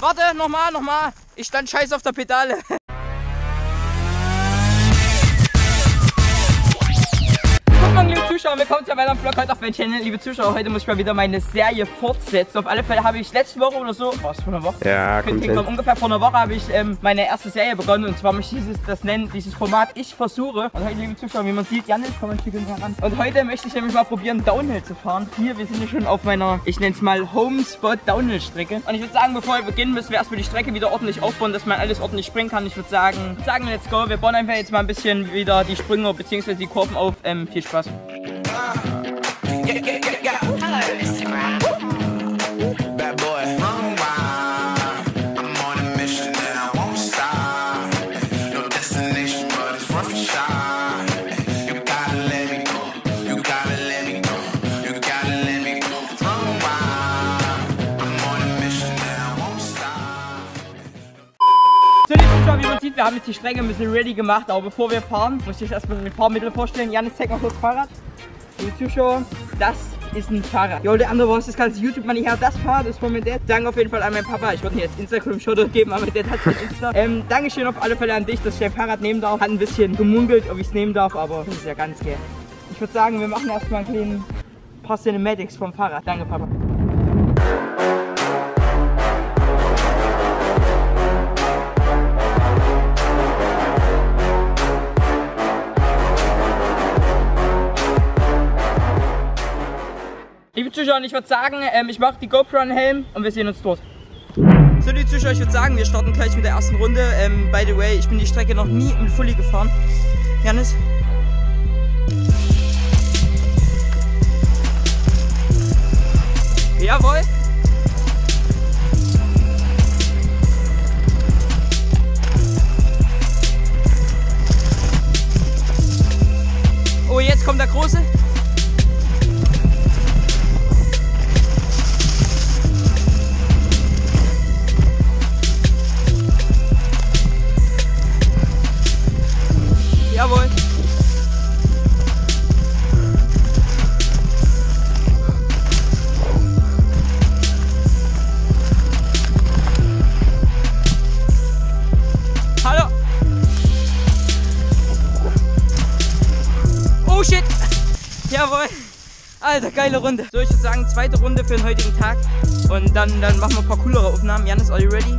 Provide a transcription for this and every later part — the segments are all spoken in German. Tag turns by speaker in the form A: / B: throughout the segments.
A: Warte, nochmal, nochmal. Ich stand scheiß auf der Pedale. Zuschauer, willkommen zu einem weiteren Vlog heute auf meinem Channel. Liebe Zuschauer, heute muss ich mal wieder meine Serie fortsetzen. Auf alle Fälle habe ich letzte Woche oder so, war es vor einer Woche?
B: Ja, kommt hin.
A: ungefähr vor einer Woche habe ich ähm, meine erste Serie begonnen und zwar möchte ich dieses, das nennen, dieses Format Ich versuche. Und heute, liebe Zuschauer, wie man sieht, Janis, komm ein Stückchen heran. Und heute möchte ich nämlich mal probieren, Downhill zu fahren. Hier, wir sind hier schon auf meiner, ich nenne es mal Homespot Downhill Strecke. Und ich würde sagen, bevor wir beginnen, müssen wir erstmal die Strecke wieder ordentlich aufbauen, dass man alles ordentlich springen kann. Ich würde sagen, sagen, let's go. Wir bauen einfach jetzt mal ein bisschen wieder die Sprünge bzw. die Kurven auf. Ähm, viel Spaß. Wir haben jetzt die Strecke ein bisschen ready gemacht, aber bevor wir fahren, muss ich erstmal die Fahrmittel vorstellen. Janis, zeig mal kurz Fahrrad. Liebe Zuschauer, das ist ein Fahrrad. Jo, der andere was das ganze YouTube mal nicht her. Das Fahrrad ist von meinem Dad. Danke auf jeden Fall an meinen Papa. Ich wollte mir jetzt Instagram-Shoutout geben, aber mein Dad hat kein Insta. Ähm, Dankeschön auf alle Fälle an dich, dass ich dein Fahrrad nehmen darf. Hat ein bisschen gemunkelt, ob ich es nehmen darf, aber das ist ja ganz geil. Ich würde sagen, wir machen erstmal einen kleinen paar Cinematics vom Fahrrad. Danke, Papa. Zuschauer, ich würde sagen, ähm, ich mache die GoPro an Helm und wir sehen uns dort. So, liebe Zuschauer, ich würde sagen, wir starten gleich mit der ersten Runde. Ähm, by the way, ich bin die Strecke noch nie mit Fully gefahren. Janis? Jawohl. Oh, jetzt kommt der Große. Geile Runde. So, ich würde sagen, zweite Runde für den heutigen Tag. Und dann, dann machen wir ein paar coolere Aufnahmen. Janis, are you ready?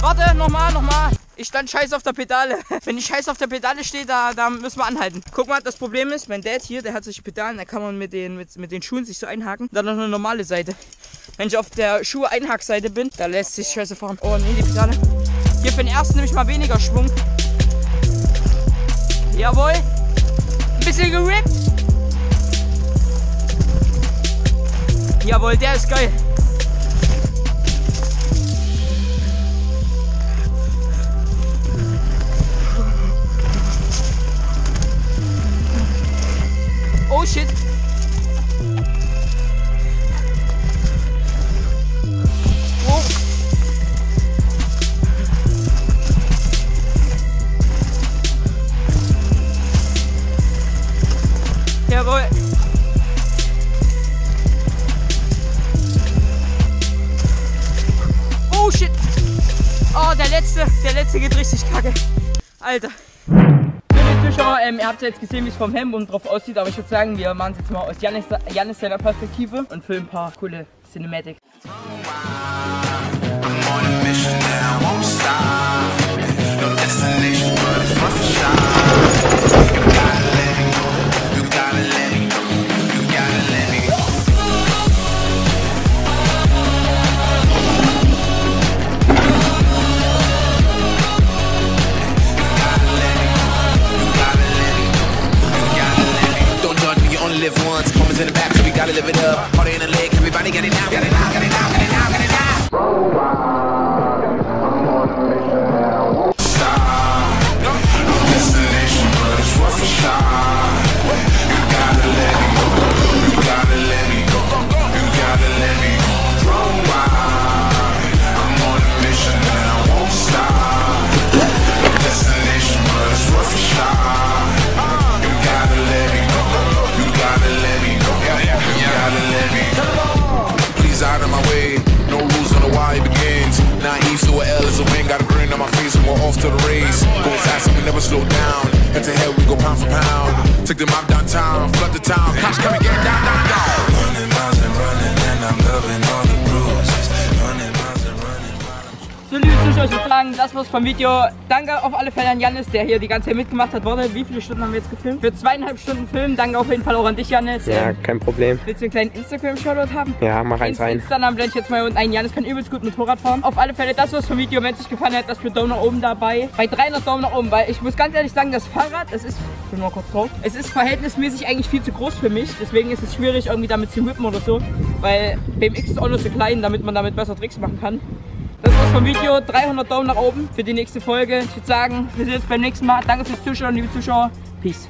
A: Warte, nochmal, nochmal. Ich stand scheiß auf der Pedale. Wenn ich scheiß auf der Pedale stehe, da, da müssen wir anhalten. Guck mal, das Problem ist, mein Dad hier, der hat solche Pedalen, da kann man mit den, mit, mit den Schuhen sich so einhaken. Dann noch eine normale Seite. Wenn ich auf der Schuhe-Einhackseite bin, da lässt sich scheiße fahren. Oh nee, die Pedale. Hier für den ersten nehme ich mal weniger Schwung. Jawohl. Ein bisschen gerippt. Jawohl, der ist geil. Der letzte, der letzte geht richtig kacke. Alter. Liebe Zuschauer, ähm, ihr habt ja jetzt gesehen, wie es vom Helm und drauf aussieht, aber ich würde sagen, wir machen es jetzt mal aus Janis, Janis seiner Perspektive und filmen ein paar coole Cinematics.
C: I'm on a mission and I won't stop. In the leg, everybody get it now, got it now, slow down. Head to head, we go pound for pound. Take the mob downtown, flood the town. Cops coming, get down, down, down.
A: Sagen, das war's vom Video. Danke auf alle Fälle an Janis, der hier die ganze Zeit mitgemacht hat. Warte, wie viele Stunden haben wir jetzt gefilmt? Für zweieinhalb Stunden Film. Danke auf jeden Fall auch an dich, Janis.
B: Ja,
A: Ähm,
B: kein Problem.
A: Willst du einen kleinen Instagram-Shoutout haben?
B: Ja, mach eins rein.
A: Instagram blende ich jetzt mal unten ein. Janis kann übelst gut Motorrad fahren. Auf alle Fälle, das war's vom Video. Wenn es euch gefallen hat, lasst mir Daumen nach oben dabei. Bei 300 Daumen nach oben, weil ich muss ganz ehrlich sagen, das Fahrrad, es ist, ich bin mal kurz drauf, es ist verhältnismäßig eigentlich viel zu groß für mich. Deswegen ist es schwierig, irgendwie damit zu whippen oder so. Weil BMX ist auch nur so klein, damit man damit besser Tricks machen kann. Vom Video. 300 Daumen nach oben für die nächste Folge. Ich würde sagen, wir sehen uns beim nächsten Mal. Danke fürs Zuschauen, liebe Zuschauer. Peace.